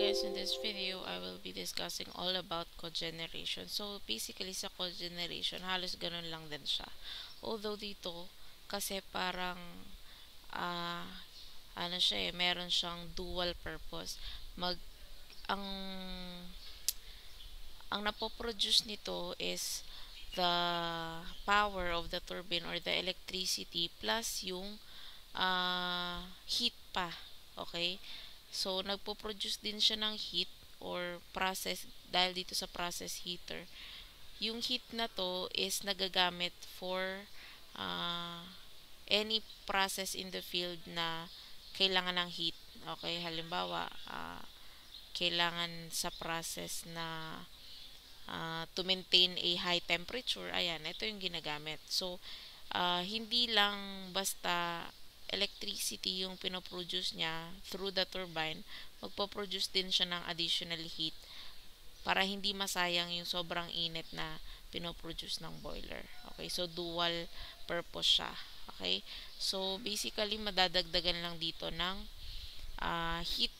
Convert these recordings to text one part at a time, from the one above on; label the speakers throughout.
Speaker 1: guys, in this video, I will be discussing all about cogeneration. So, basically sa cogeneration, halos ganun lang din siya. Although dito, kasi parang, uh, ano siya eh, meron siyang dual purpose. Mag, ang, ang napoproduce nito is the power of the turbine or the electricity plus yung uh, heat pa. Okay? So, nagpo-produce din siya ng heat or process dahil dito sa process heater. Yung heat na to is nagagamit for uh, any process in the field na kailangan ng heat. Okay, halimbawa, uh, kailangan sa process na uh, to maintain a high temperature, ayan, ito yung ginagamit. So, uh, hindi lang basta electricity yung pinoproduce niya through the turbine, magpo-produce din siya ng additional heat para hindi masayang yung sobrang init na pinoproduce ng boiler. Okay, so dual purpose siya. Okay, so basically madadagdagan lang dito ng uh, heat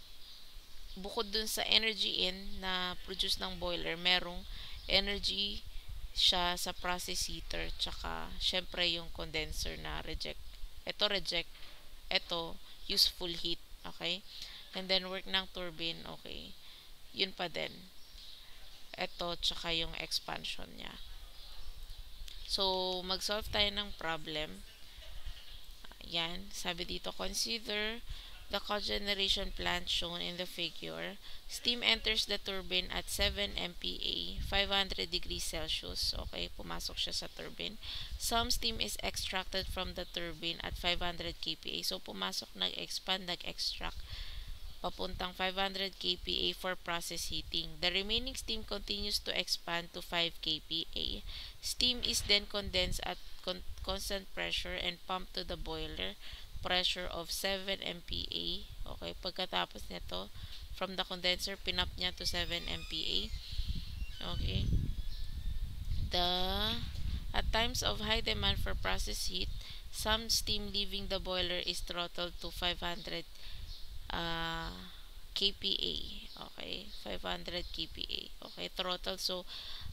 Speaker 1: bukod dun sa energy in na produce ng boiler, merong energy siya sa process heater tsaka syempre yung condenser na reject ito reject ito, useful heat. Okay? And then, work ng turbine, okay. Yun pa din. Ito, tsaka yung expansion niya. So, mag-solve tayo ng problem. Yan. Sabi dito, consider the cogeneration plant shown in the figure, steam enters the turbine at 7 MPa, 500 degrees Celsius. Okay, pumasok siya sa turbine. Some steam is extracted from the turbine at 500 kPa. So, pumasok, nag-expand, nag-extract papuntang 500 kPa for process heating. The remaining steam continues to expand to 5 kPa. Steam is then condensed at con constant pressure and pumped to the boiler pressure of 7 MPa. Okay, pagkatapos nito, from the condenser, pinap niya to 7 MPa. Okay. The, at times of high demand for process heat, some steam leaving the boiler is throttled to 500 uh, kPa. Okay, 500 kPa. Okay, throttle. So,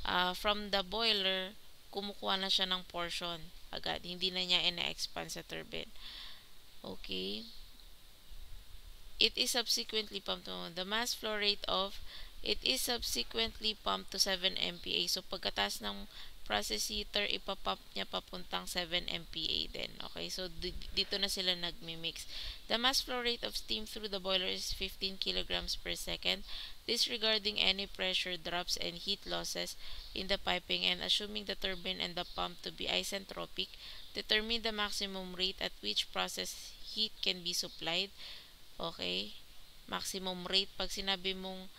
Speaker 1: uh, from the boiler, kumukuha na siya ng portion agad. Hindi na niya ina-expand sa turbine. Okay. It is subsequently pumped to the mass flow rate of it is subsequently pumped to 7 MPa. So, pagkatas ng process heater, ipapump niya papuntang 7 MPa din. Okay, so dito na sila nagmi-mix. The mass flow rate of steam through the boiler is 15 kilograms per second, disregarding any pressure drops and heat losses in the piping and assuming the turbine and the pump to be isentropic, Determine the maximum rate at which process heat can be supplied. Okay? Maximum rate. Pag sinabi mong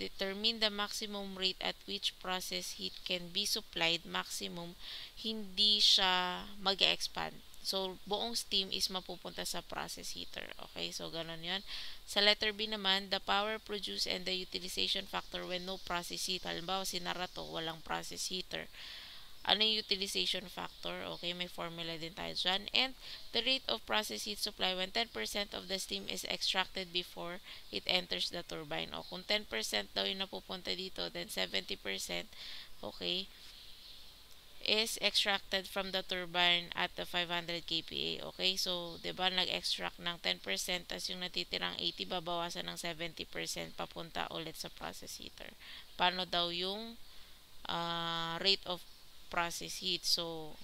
Speaker 1: determine the maximum rate at which process heat can be supplied, maximum, hindi siya mag-expand. So, buong steam is mapupunta sa process heater. Okay? So, ganun yan. Sa letter B naman, the power produced and the utilization factor when no process heat. Halimbawa, sinara to, walang process heater. Ano yung utilization factor? Okay, may formula din tayo dyan. And the rate of process heat supply when 10% of the steam is extracted before it enters the turbine. O kung 10% daw yung napupunta dito, then 70%, okay, is extracted from the turbine at the 500 kPa. Okay, so, di ba, nag-extract ng 10%, tas yung natitirang 80, babawasan ng 70% papunta ulit sa process heater. Paano daw yung uh, rate of process heat. So,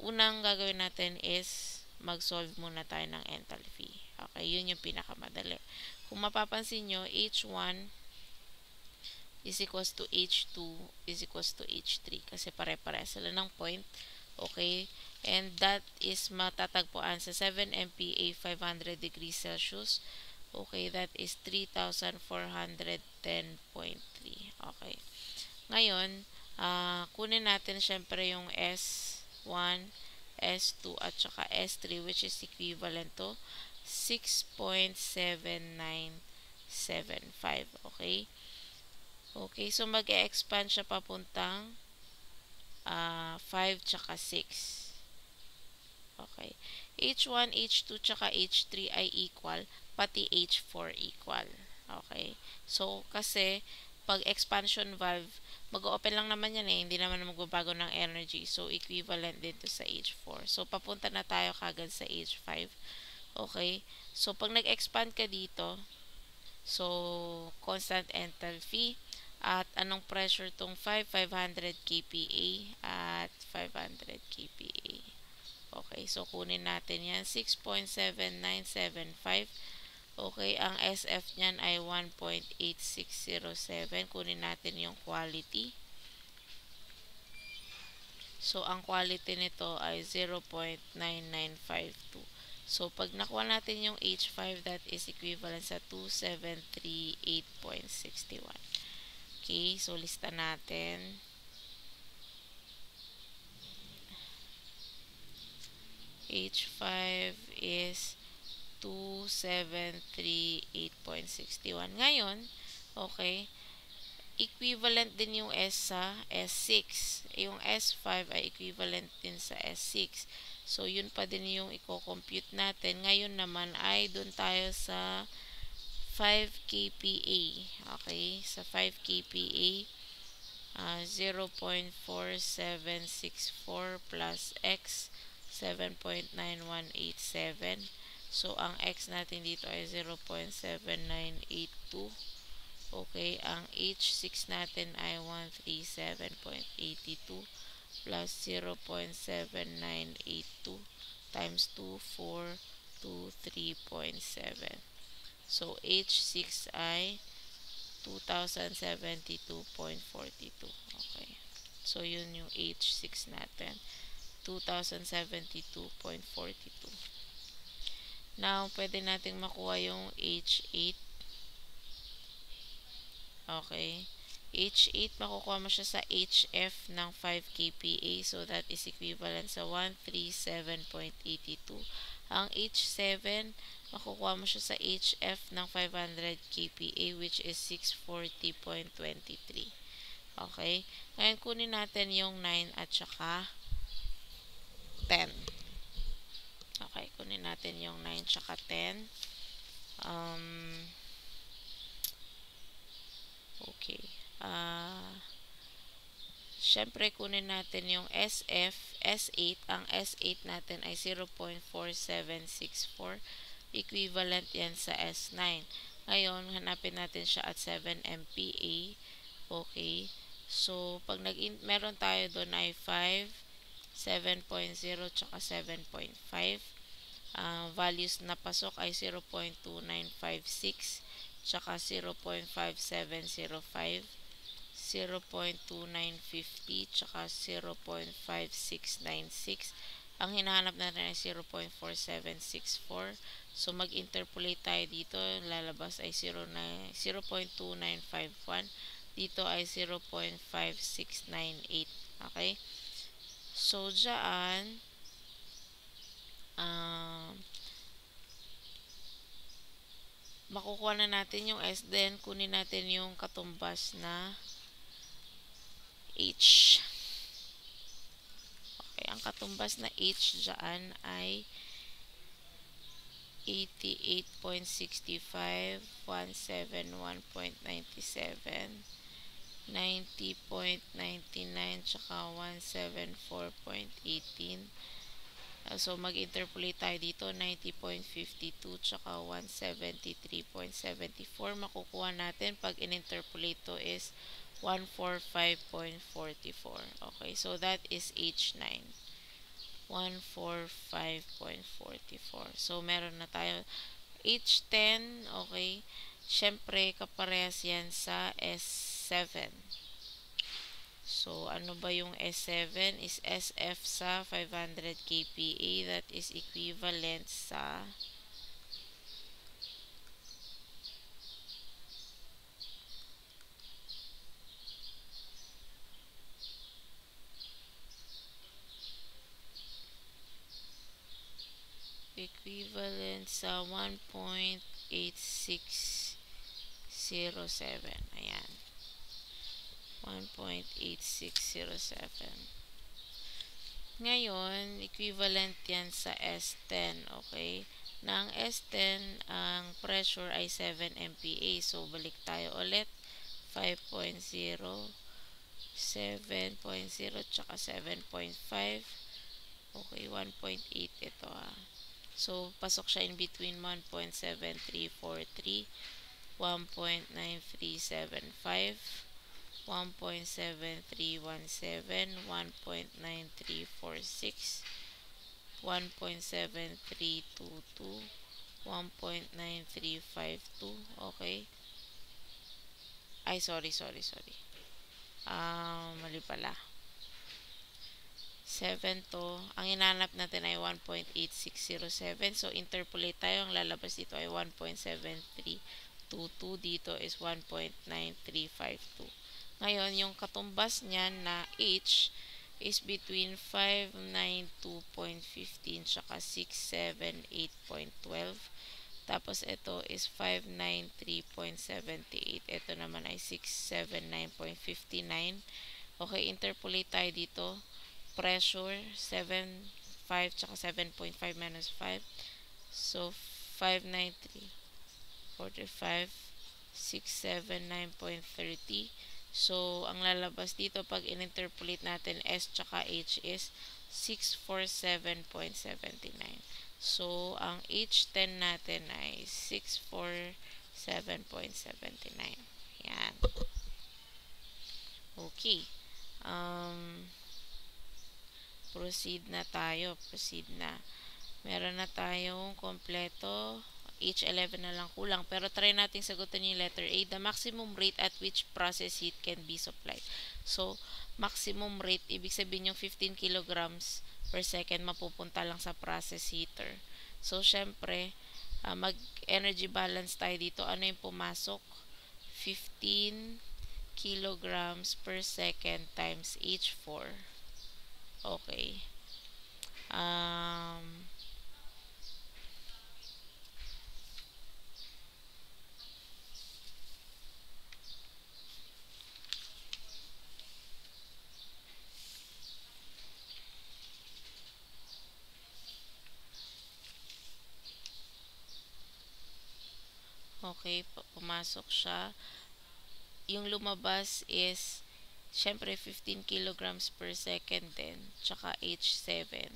Speaker 1: unang gagawin natin is mag-solve muna tayo ng enthalpy. Okay, yun yung pinakamadali. Kung mapapansin nyo, H1 is equals to H2 is equals to H3 kasi pare-pare sila ng point. Okay, and that is matatagpuan sa 7 MPa 500 degrees Celsius. Okay, that is 3,410.3. Okay. Ngayon, uh, kunin natin syempre yung S1, S2 at saka S3 which is equivalent to 6.7975. Okay? Okay, so mag-e-expand siya papuntang uh, 5 tsaka 6. Okay. H1, H2, tsaka H3 ay equal, pati H4 equal. Okay? So, kasi, pag expansion valve, mag-open lang naman yan eh, hindi naman magbabago ng energy. So, equivalent din to sa H4. So, papunta na tayo kagad sa H5. Okay? So, pag nag-expand ka dito, so, constant enthalpy, at anong pressure tong 5? 500 kPa at 500 kPa. Okay, so kunin natin yan. 6.7975. Okay, ang SF niyan ay 1.8607. Kunin natin yung quality. So, ang quality nito ay 0.9952. So, pag nakuha natin yung H5, that is equivalent sa 2738.61. Okay, so lista natin. H5 is 2738.61. Ngayon, okay, equivalent din yung S sa S6. Yung S5 ay equivalent din sa S6. So, yun pa din yung i-compute natin. Ngayon naman ay doon tayo sa 5 kPa. Okay? Sa 5 kPa, uh, 0.4764 plus x, 7.9187. So, ang x natin dito ay 0.7982. Okay, ang H6 natin ay 137.82 plus 0.7982 times 2, 4, 2, 3.7. So, H6 ay 2072.42. Okay. So, yun yung H6 natin. 2072.42. Now, pwede nating makuha yung H8. Okay. H8, makukuha mo siya sa HF ng 5 kPa. So, that is equivalent sa 137.82. Ang H7, makukuha mo siya sa HF ng 500 kPa which is 640.23. Okay? Ngayon, kunin natin yung 9 at saka 10. Okay, kunin natin yung 9 tsaka 10. Um, okay. Uh, Siyempre, kunin natin yung SF, S8. Ang S8 natin ay 0.4764. Equivalent yan sa S9. Ngayon, hanapin natin siya at 7 MPa. Okay. So, pag nag meron tayo doon ay 5, 7.0, tsaka 7.5. Uh, values na pasok ay 0.2956, tsaka 0.5705. 0.2950 tsaka 0.5696. Ang hinahanap natin ay 0.4764. So, mag-interpolate tayo dito. Lalabas ay 0.2951. Dito ay 0.5698. Okay? So, dyan, uh, makukuha na natin yung S. Then, kunin natin yung katumbas na H. Okay, ang katumbas na H dyan ay 88.65, 171.97, 90.99, tsaka 174.18. Uh, so, mag-interpolate tayo dito, 90.52, tsaka 173.74. Makukuha natin pag in-interpolate to is 145.44. Okay, so that is H9. 145.44. So, meron na tayo H10, okay. Siyempre, kaparehas yan sa S7. So, ano ba yung S7? Is SF sa 500 kPa. That is equivalent sa equivalent sa 1.8607. Ayan. 1.8607. Ngayon, equivalent yan sa S10, okay? Na ang S10, ang pressure ay 7 MPa. So, balik tayo ulit. 5.0, 7.0, tsaka 7.5. Okay, 1.8 ito ah. So, pasok siya in between 1.7343, 1.9375, 1.7317, 1.9346, 1.7322, 1.9352, okay? Ay, sorry, sorry, sorry. Ah, uh, mali pala. 7 to. Ang inanap natin ay 1.8607. So, interpolate tayo. Ang lalabas dito ay 1.7322. Dito is 1.9352. Ngayon, yung katumbas niya na H is between 592.15 tsaka 678.12. Tapos, ito is 593.78. Ito naman ay 679.59. Okay, interpolate tayo dito. Pressure, 7.5 tsaka 7.5 minus 5. So, 593, 45, 679.30. So, ang lalabas dito pag in-interpolate natin S tsaka H is 647.79. So, ang H10 natin ay 647.79. Yan. Okay. Um, proceed na tayo. Proceed na. Meron na tayong kompleto H11 na lang kulang. Pero try natin sagutin yung letter A. The maximum rate at which process heat can be supplied. So, maximum rate, ibig sabihin yung 15 kilograms per second mapupunta lang sa process heater. So, syempre, uh, mag-energy balance tayo dito. Ano yung pumasok? 15 kilograms per second times H4. Okay. Um, Okay, pumasok siya. Yung lumabas is, syempre, 15 kilograms per second din. Tsaka H7.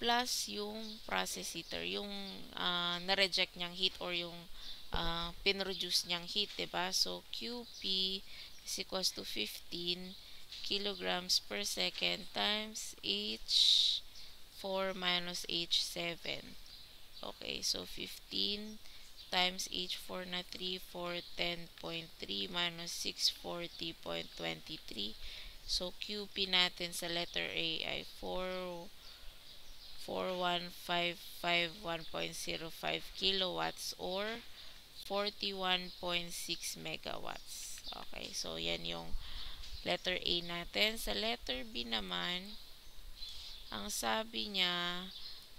Speaker 1: Plus yung process heater. Yung uh, na-reject niyang heat or yung uh, pinroduce niyang heat, ba diba? So, QP is equals to 15 kilograms per second times H4 minus H7. Okay, so 15 times H4 na 3, 4, 10.3 minus 640.23. So, QP natin sa letter A ay 4, 41551.05 kilowatts or 41.6 megawatts. Okay, so yan yung letter A natin. Sa letter B naman, ang sabi niya,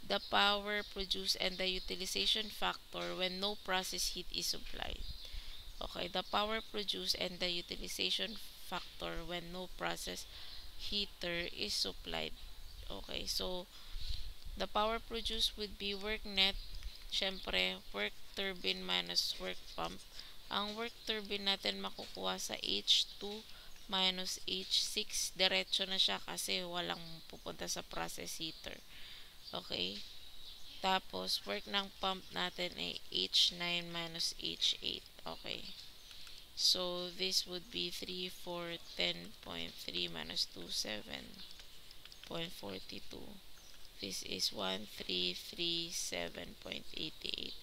Speaker 1: the power produced and the utilization factor when no process heat is supplied. Okay, the power produced and the utilization factor when no process heater is supplied. Okay, so the power produced would be work net, syempre, work turbine minus work pump. Ang work turbine natin makukuha sa H2 minus H6. Diretso na siya kasi walang pupunta sa process heater. Okay? Tapos, work ng pump natin ay H9 minus H8. Okay. So, this would be 3, 4, 10.3 minus 2, 7.42. This is 1337.88.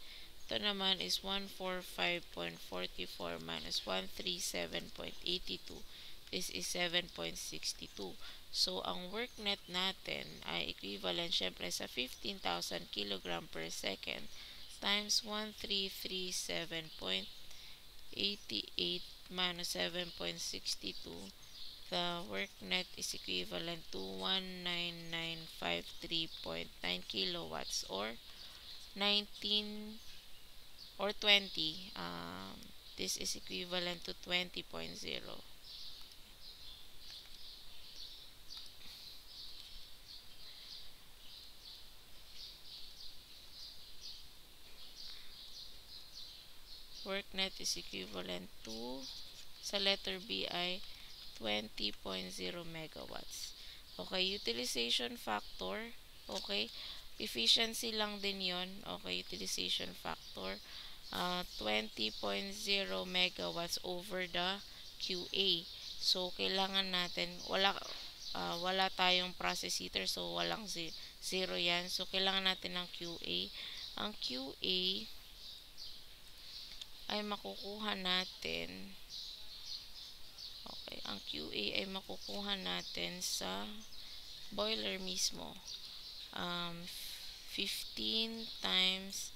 Speaker 1: Ito naman is 145.44 minus 137.82. This is 7.62. So, ang work net natin ay equivalent syempre sa 15,000 kg per second times 1337.88 minus 7.62. The work net is equivalent to 19953.9 kilowatts or 19 or 20. Um, this is equivalent to 20.0. net is equivalent to sa letter B ay 20.0 megawatts. Okay, utilization factor, okay, efficiency lang din yon okay, utilization factor, uh, 20.0 megawatts over the QA. So, kailangan natin, wala, uh, wala tayong process heater, so walang zero yan. So, kailangan natin ng QA. Ang QA ay makukuha natin Okay, ang QA ay makukuha natin sa boiler mismo. Um, 15 times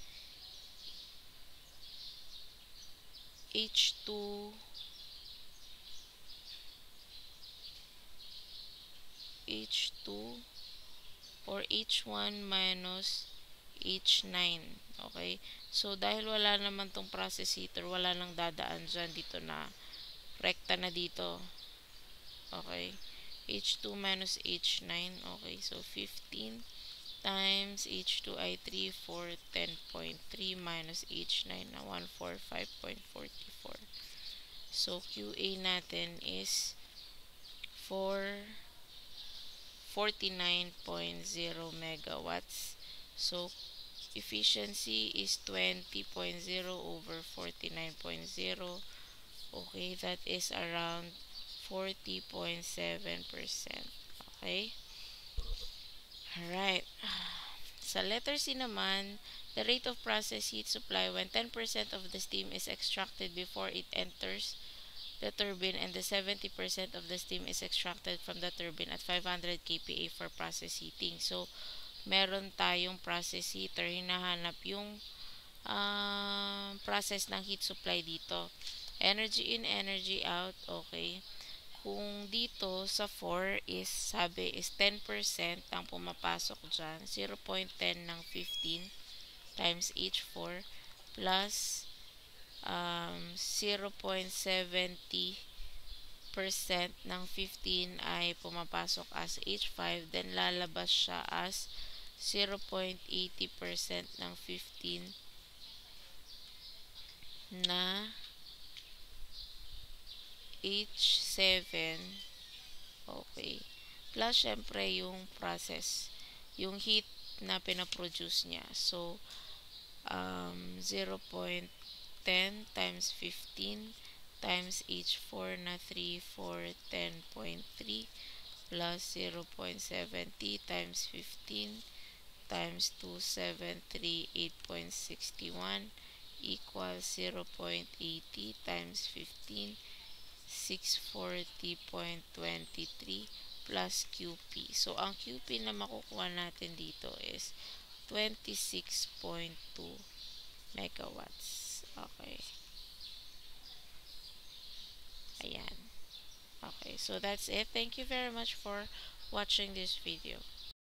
Speaker 1: H2 H2 or H1 minus H9. Okay? So, dahil wala naman tong process heater, wala nang dadaan dyan dito na rekta na dito. Okay. H2 minus H9. Okay. So, 15 times H2 ay 3, 4, 10.3 minus H9 na 145.44. So, QA natin is 4 49.0 megawatts. So, efficiency is 20.0 over 49.0 Okay, that is around 40.7%. Okay? Alright. Sa letter C naman, the rate of process heat supply when 10% of the steam is extracted before it enters the turbine and the 70% of the steam is extracted from the turbine at 500 kPa for process heating. So, meron tayong process heater. Hinahanap yung uh, process ng heat supply dito. Energy in, energy out, okay. Kung dito sa 4 is, sabi is 10% ang pumapasok dyan. 0.10 ng 15 times each 4 plus um, 0.70 percent ng 15 ay pumapasok as H5 then lalabas siya as 0.80% ng 15 na H7 okay. Plus syempre yung process yung heat na pinaproduce niya. So um, 0.10 times 15 times H4 na 3 4 10.3 plus 0.70 times 15 times 2 7 3 8.61 equals 0.80 times 15 640.23 plus QP. So, ang QP na makukuha natin dito is 26.2 megawatts. Okay. Ayan. Okay, so that's it. Thank you very much for watching this video.